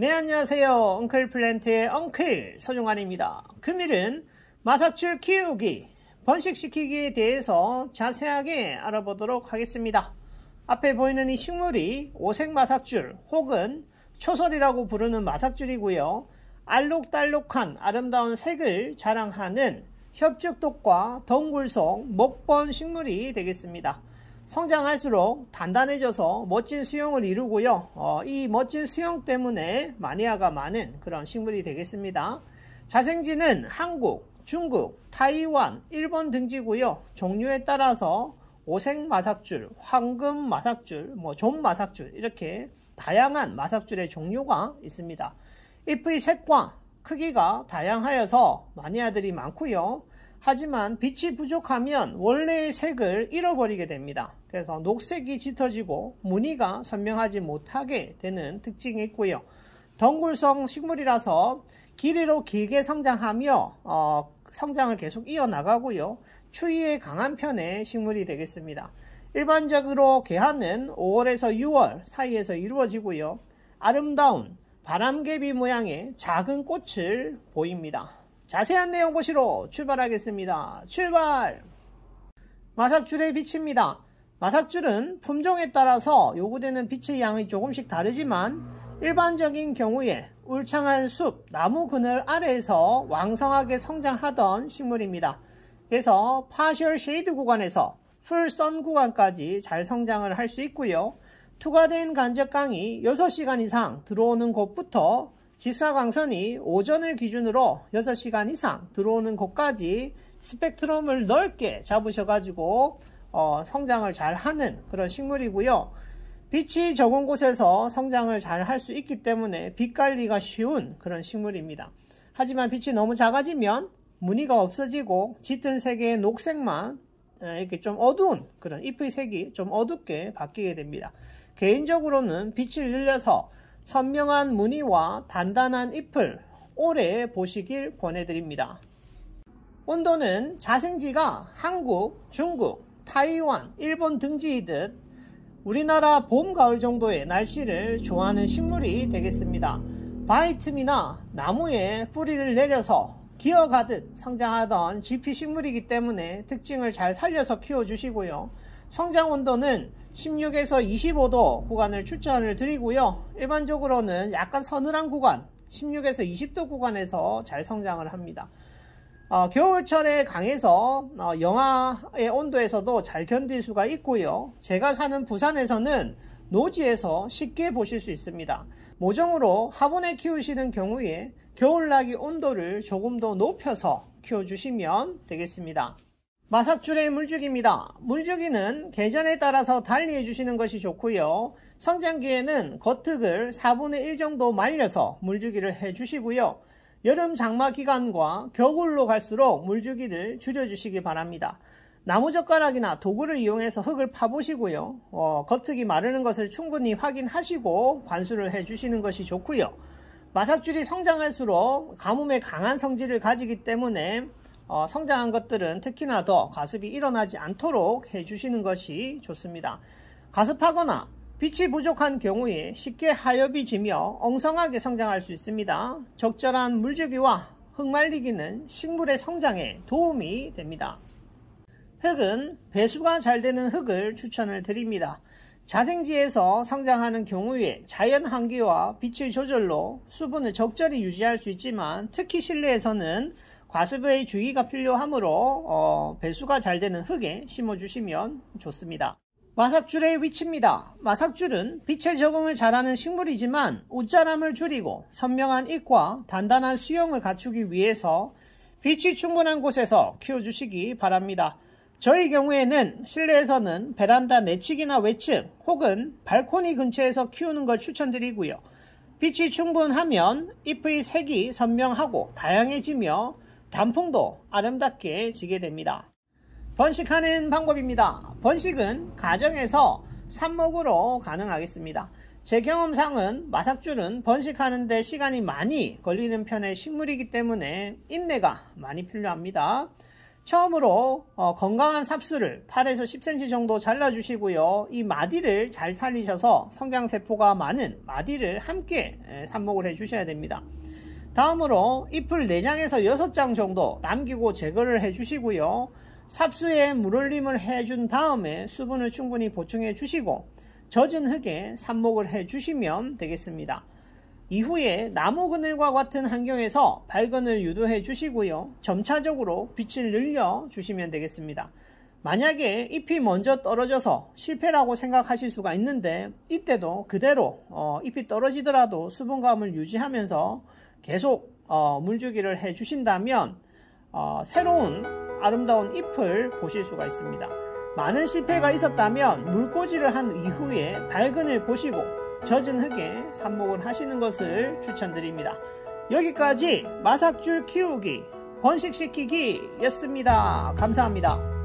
네 안녕하세요. 엉클 플랜트의 엉클 서종환입니다. 금일은 마사줄 키우기 번식시키기에 대해서 자세하게 알아보도록 하겠습니다. 앞에 보이는 이 식물이 오색 마삭줄 혹은 초설이라고 부르는 마삭줄이고요. 알록달록한 아름다운 색을 자랑하는 협죽독과 덩굴속 목번 식물이 되겠습니다 성장할수록 단단해져서 멋진 수영을 이루고요. 어, 이 멋진 수영 때문에 마니아가 많은 그런 식물이 되겠습니다. 자생지는 한국, 중국, 타이완, 일본 등지고요. 종류에 따라서 오색 마삭줄, 황금 마삭줄, 뭐좀 마삭줄 이렇게 다양한 마삭줄의 종류가 있습니다. 잎의 색과 크기가 다양하여서 마니아들이 많고요. 하지만 빛이 부족하면 원래의 색을 잃어버리게 됩니다. 그래서 녹색이 짙어지고 무늬가 선명하지 못하게 되는 특징이 있고요. 덩굴성 식물이라서 길이로 길게 성장하며 어, 성장을 계속 이어나가고요. 추위에 강한 편의 식물이 되겠습니다. 일반적으로 개화는 5월에서 6월 사이에서 이루어지고요. 아름다운 바람개비 모양의 작은 꽃을 보입니다. 자세한 내용 보시러 출발하겠습니다. 출발! 마삭줄의 빛입니다. 마삭줄은 품종에 따라서 요구되는 빛의 양이 조금씩 다르지만 일반적인 경우에 울창한 숲, 나무 그늘 아래에서 왕성하게 성장하던 식물입니다. 그래서 partial shade 구간에서 full sun 구간까지 잘 성장을 할 수 있고요. 투과된 간접광이 6시간 이상 들어오는 곳부터 직사광선이 오전을 기준으로 6시간 이상 들어오는 곳까지 스펙트럼을 넓게 잡으셔가지고 어, 성장을 잘 하는 그런 식물이고요. 빛이 적은 곳에서 성장을 잘 할 수 있기 때문에 빛 관리가 쉬운 그런 식물입니다. 하지만 빛이 너무 작아지면 무늬가 없어지고 짙은 색의 녹색만 이렇게 좀 어두운 그런 잎의 색이 좀 어둡게 바뀌게 됩니다. 개인적으로는 빛을 늘려서 선명한 무늬와 단단한 잎을 오래 보시길 권해드립니다. 온도는 자생지가 한국, 중국, 타이완, 일본 등지이듯 우리나라 봄, 가을 정도의 날씨를 좋아하는 식물이 되겠습니다. 바이틈이나 나무에 뿌리를 내려서 기어가듯 성장하던 GP 식물이기 때문에 특징을 잘 살려서 키워주시고요. 성장 온도는 16에서 25도 구간을 추천을 드리고요. 일반적으로는 약간 서늘한 구간 16에서 20도 구간에서 잘 성장을 합니다. 어, 겨울철에 강해서 어, 영하의 온도에서도 잘 견딜 수가 있고요. 제가 사는 부산에서는 노지에서 쉽게 보실 수 있습니다. 모종으로 화분에 키우시는 경우에 겨울나기 온도를 조금 더 높여서 키워주시면 되겠습니다. 마삭줄의 물주기입니다. 물주기는 계절에 따라서 달리 해주시는 것이 좋고요. 성장기에는 겉흙을 4분의 1 정도 말려서 물주기를 해주시고요. 여름 장마 기간과 겨울로 갈수록 물주기를 줄여주시기 바랍니다. 나무젓가락이나 도구를 이용해서 흙을 파보시고요. 어, 겉흙이 마르는 것을 충분히 확인하시고 관수를 해주시는 것이 좋고요. 마삭줄이 성장할수록 가뭄에 강한 성질을 가지기 때문에 어, 성장한 것들은 특히나 더 가습이 일어나지 않도록 해주시는 것이 좋습니다. 가습하거나 빛이 부족한 경우에 쉽게 하엽이 지며 엉성하게 성장할 수 있습니다. 적절한 물주기와 흙말리기는 식물의 성장에 도움이 됩니다. 흙은 배수가 잘 되는 흙을 추천을 드립니다. 자생지에서 성장하는 경우에 자연 환기와 빛의 조절로 수분을 적절히 유지할 수 있지만 특히 실내에서는 과습의 주의가 필요하므로 어, 배수가 잘 되는 흙에 심어주시면 좋습니다. 마삭줄의 위치입니다. 마삭줄은 빛에 적응을 잘하는 식물이지만 웃자람을 줄이고 선명한 잎과 단단한 수영을 갖추기 위해서 빛이 충분한 곳에서 키워주시기 바랍니다. 저희 경우에는 실내에서는 베란다 내측이나 외측 혹은 발코니 근처에서 키우는 걸 추천드리고요. 빛이 충분하면 잎의 색이 선명하고 다양해지며 단풍도 아름답게 지게 됩니다. 번식하는 방법입니다. 번식은 가정에서 삽목으로 가능하겠습니다. 제 경험상은 마삭줄은 번식하는데 시간이 많이 걸리는 편의 식물이기 때문에 인내가 많이 필요합니다. 처음으로 어, 건강한 삽수를 8에서 10cm 정도 잘라주시고요. 이 마디를 잘 살리셔서 성장세포가 많은 마디를 함께 삽목을 해주셔야 됩니다. 다음으로 잎을 4장에서 6장 정도 남기고 제거를 해주시고요. 삽수에 물올림을 해준 다음에 수분을 충분히 보충해 주시고 젖은 흙에 삽목을 해주시면 되겠습니다. 이후에 나무 그늘과 같은 환경에서 발근을 유도해 주시고요. 점차적으로 빛을 늘려 주시면 되겠습니다. 만약에 잎이 먼저 떨어져서 실패라고 생각하실 수가 있는데 이때도 그대로 어, 잎이 떨어지더라도 수분감을 유지하면서 계속 어, 물주기를 해 주신다면 어, 새로운 아름다운 잎을 보실 수가 있습니다. 많은 실패가 있었다면 물꽂이를 한 이후에 발근을 보시고 젖은 흙에 삽목을 하시는 것을 추천드립니다. 여기까지 마삭줄 키우기, 번식시키기 였습니다. 감사합니다.